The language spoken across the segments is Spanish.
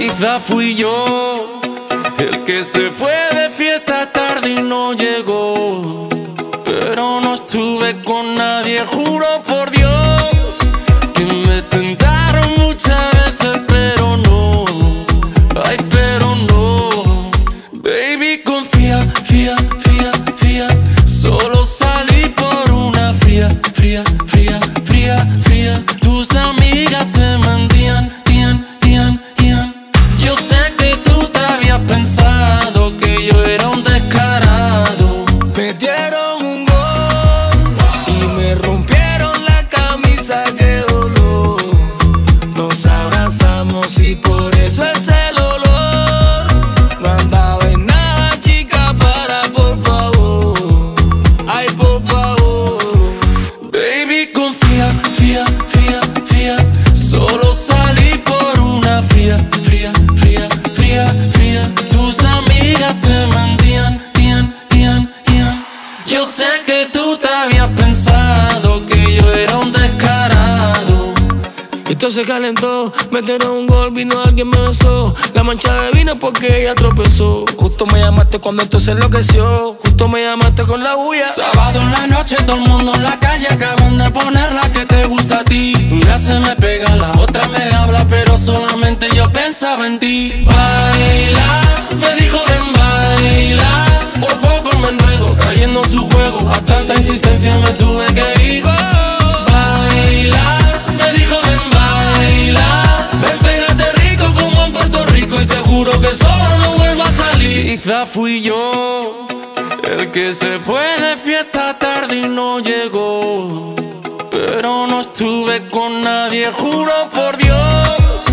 Quizá fui yo el que se fue de fiesta tarde y no llegó. Pero no estuve con nadie, juro por Dios que me tentaron muchas veces, pero no. Ay, pero no. Baby, confía, fía, fía, fía. Solo salí por una fría, fría, fría, fría, fría. Tus amigas favor. Baby, confía, fía, fía, fía. Esto se calentó, metieron un gol, vino alguien me besó. La mancha de vino porque ella tropezó. Justo me llamaste cuando esto se enloqueció. Justo me llamaste con la bulla. Sábado en la noche, todo el mundo en la calle acaban de poner la que te gusta a ti. Una se me pega, la otra me habla, pero solamente yo pensaba en ti. Baila, me dijo ven baila. Por poco me enredo, cayendo que solo no vuelvo a salir. Quizá fui yo. El que se fue de fiesta tarde y no llegó. Pero no estuve con nadie, juro por Dios.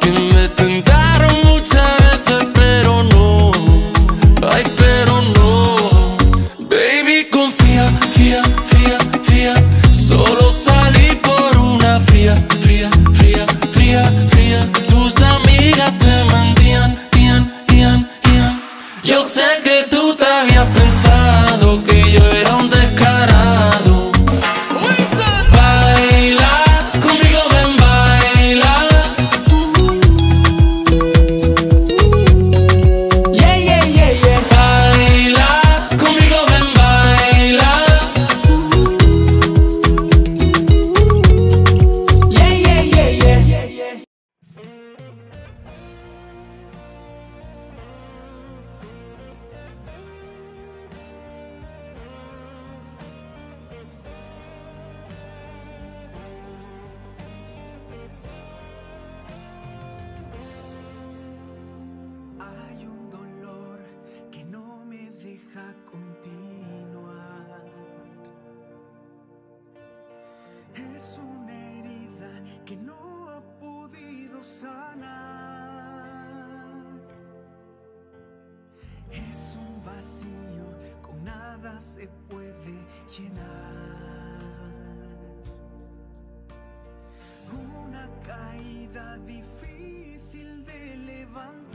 Que me tentaron muchas veces, pero no. Ay, pero no. Baby, confía, fía, fía, fía. Solo salí por una fría, sanar. Es un vacío con nada se puede llenar. Una caída difícil de levantar.